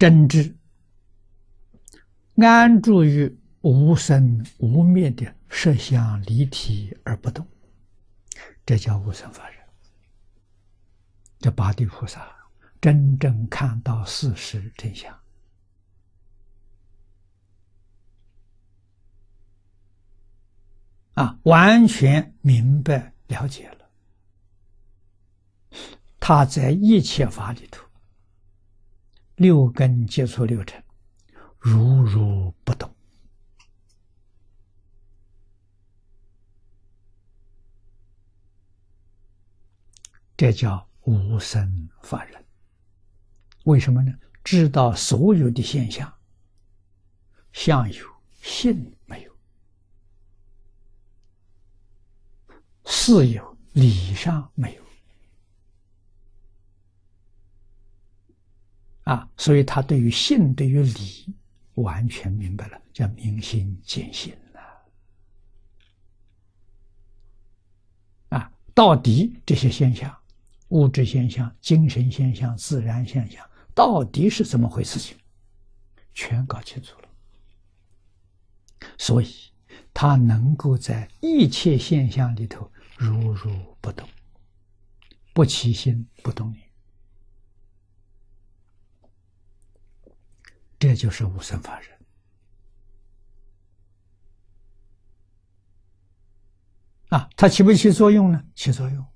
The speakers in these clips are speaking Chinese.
真知，安住于无生无灭的色相离体而不动，这叫无生法忍。这八地菩萨真正看到事实真相，啊，完全明白了解了。他在一切法里头。六根接触六尘，如如不动，这叫无生法忍。为什么呢？知道所有的现象，相有性没有，事有理上没有。啊，所以他对于性、对于理完全明白了，叫明心见性了。啊，到底这些现象，物质现象、精神现象、自然现象，到底是怎么回事？情全搞清楚了。所以他能够在一切现象里头如如不动，不起心不动念。这就是无生法忍啊！它起不起作用呢？起作用，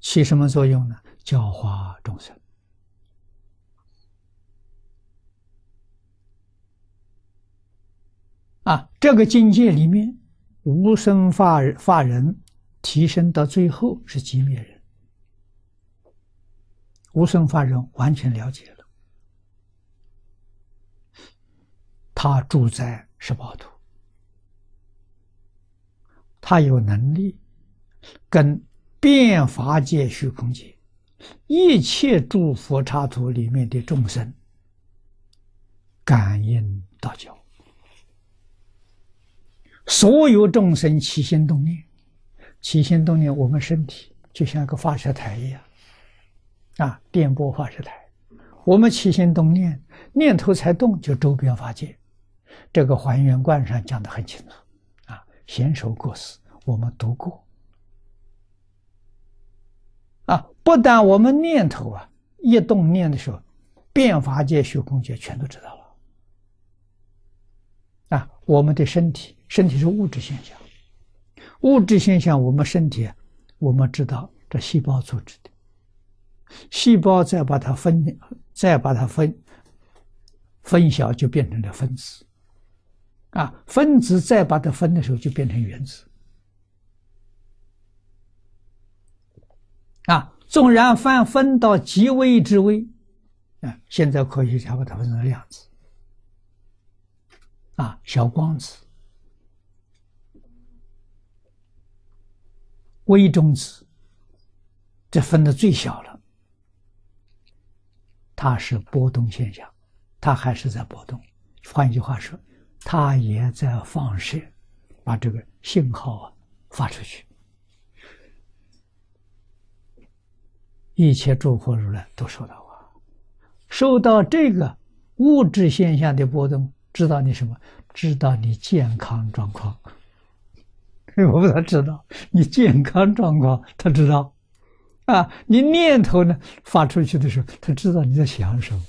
起什么作用呢？教化众生啊！这个境界里面，无生法法人提升到最后是寂灭人，无生法人完全了解了。他住在十八土，他有能力跟变法界、虚空界一切诸佛刹土里面的众生感应道交。所有众生起心动念，起心动念，我们身体就像一个发射台一样，啊，电波发射台，我们起心动念，念头才动，就周边法界。这个还原观上讲的很清楚，啊，贤首过世，我们读过，啊，不但我们念头啊一动念的时候，变法界、虚空界全都知道了，啊，我们的身体，身体是物质现象，物质现象，我们身体，我们知道这细胞组织的，细胞再把它分，再把它分，分小就变成了分子。啊，分子再把它分的时候，就变成原子。啊，纵然分分到极微之微，啊，现在科学家把它分成量子，啊，小光子、微中子，这分的最小了，它是波动现象，它还是在波动。换一句话说。它也在放射，把这个信号啊发出去。一切诸佛如来都收到啊，受到这个物质现象的波动，知道你什么？知道你健康状况。我不他知道你健康状况，他知道啊。你念头呢发出去的时候，他知道你在想什么。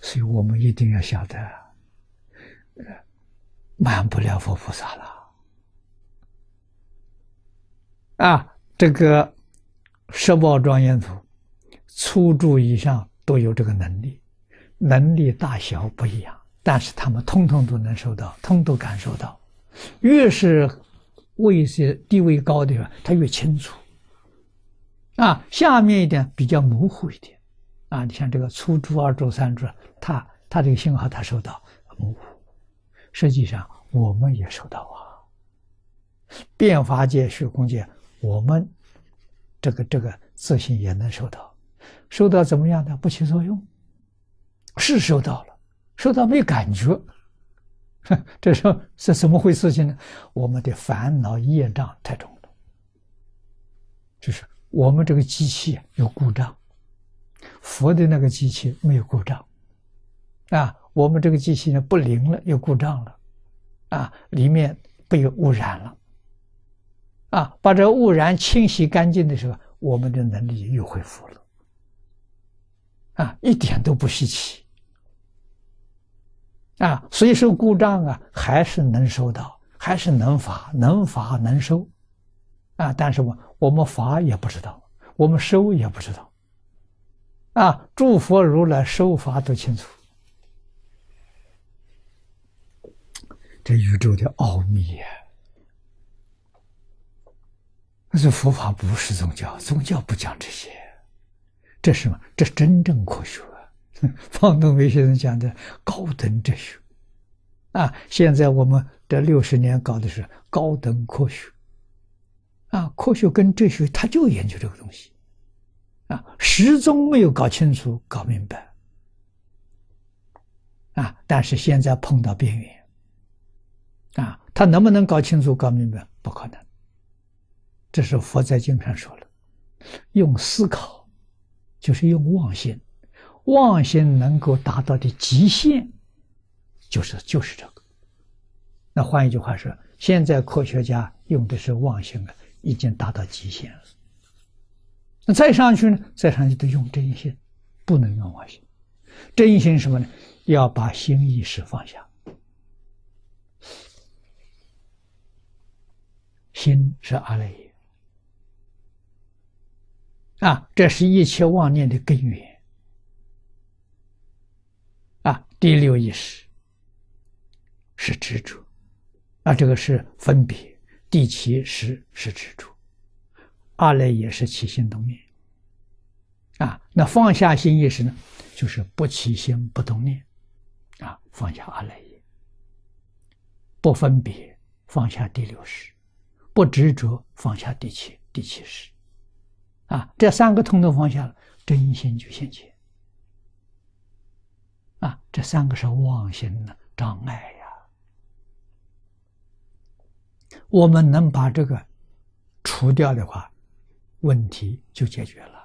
所以我们一定要晓得。满不了佛菩萨了啊！这个十宝庄严图，初住以上都有这个能力，能力大小不一样，但是他们通通都能收到，通都感受到。越是位些地位高的，他越清楚啊。下面一点比较模糊一点啊，你像这个初住、二住、三住，他他这个信号他收到模糊。实际上，我们也收到啊。变法界、虚空界，我们这个这个自信也能收到。收到怎么样呢？不起作用，是收到了，收到没感觉。这是是怎么回事情呢？我们的烦恼业障太重了，就是我们这个机器有故障。佛的那个机器没有故障，啊，我们这个机器呢不灵了，又故障了，啊，里面被污染了，啊，把这污染清洗干净的时候，我们的能力又恢复了，啊，一点都不稀奇，啊，所以说故障啊，还是能收到，还是能发，能发能收，啊，但是我我们发也不知道。我们收也不知道，啊！诸佛如来收法都清楚，这宇宙的奥秘呀！但是佛法不是宗教，宗教不讲这些，这是什么？这真正科学。啊方东梅先生讲的高等哲学，啊！现在我们这六十年搞的是高等科学。啊，科学跟哲学，他就研究这个东西，啊，始终没有搞清楚、搞明白，啊，但是现在碰到边缘，他能不能搞清楚、搞明白？不可能。这是佛在经上说了，用思考，就是用妄心，妄心能够达到的极限，就是就是这个。那换一句话说，现在科学家用的是妄心啊。已经达到极限了，那再上去呢？再上去都用真心，不能用妄心。真心什么呢？要把心意识放下，心是阿赖耶。啊，这是一切妄念的根源。啊。第六意识是执着。啊，这个是分别。第七识是执着，阿赖也是起心动念，啊，那放下心意识呢，就是不起心不动念，啊，放下阿赖耶，不分别放下第六识，不执着放下第七第七识，啊，这三个通通放下了，真心就现前，啊，这三个是妄心的障碍呀。我们能把这个除掉的话，问题就解决了。